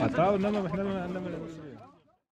عطاونا ما